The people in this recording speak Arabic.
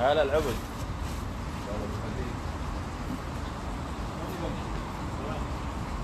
هلا العبد.